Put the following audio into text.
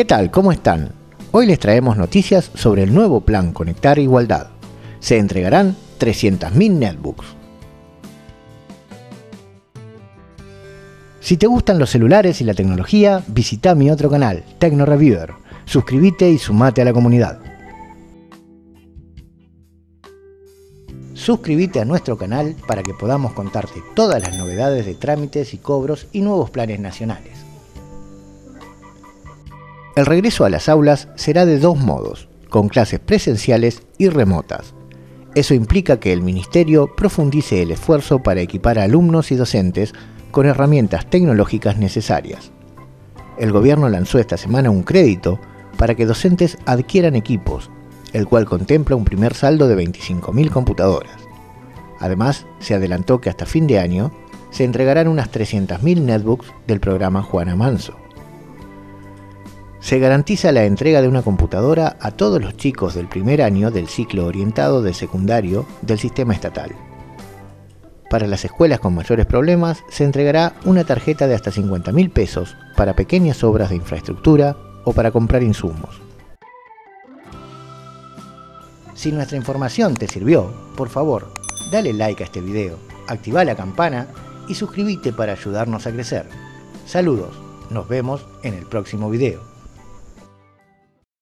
¿Qué tal? ¿Cómo están? Hoy les traemos noticias sobre el nuevo plan Conectar Igualdad. Se entregarán 300.000 netbooks. Si te gustan los celulares y la tecnología, visita mi otro canal, Tecno Reviewer. Suscríbete y sumate a la comunidad. Suscríbete a nuestro canal para que podamos contarte todas las novedades de trámites y cobros y nuevos planes nacionales. El regreso a las aulas será de dos modos, con clases presenciales y remotas. Eso implica que el Ministerio profundice el esfuerzo para equipar a alumnos y docentes con herramientas tecnológicas necesarias. El gobierno lanzó esta semana un crédito para que docentes adquieran equipos, el cual contempla un primer saldo de 25.000 computadoras. Además, se adelantó que hasta fin de año se entregarán unas 300.000 netbooks del programa Juana Manso. Se garantiza la entrega de una computadora a todos los chicos del primer año del ciclo orientado de secundario del sistema estatal. Para las escuelas con mayores problemas se entregará una tarjeta de hasta 50.000 pesos para pequeñas obras de infraestructura o para comprar insumos. Si nuestra información te sirvió, por favor, dale like a este video, activa la campana y suscríbete para ayudarnos a crecer. Saludos, nos vemos en el próximo video.